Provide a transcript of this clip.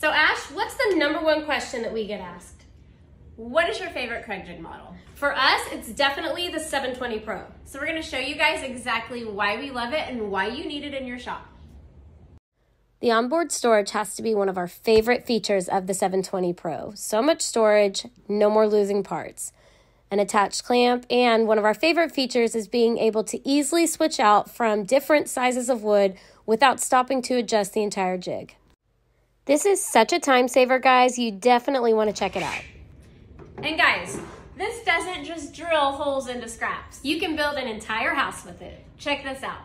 So Ash, what's the number one question that we get asked? What is your favorite Kreg jig model? For us, it's definitely the 720 Pro. So we're gonna show you guys exactly why we love it and why you need it in your shop. The onboard storage has to be one of our favorite features of the 720 Pro. So much storage, no more losing parts. An attached clamp, and one of our favorite features is being able to easily switch out from different sizes of wood without stopping to adjust the entire jig. This is such a time saver, guys. You definitely want to check it out. And guys, this doesn't just drill holes into scraps. You can build an entire house with it. Check this out.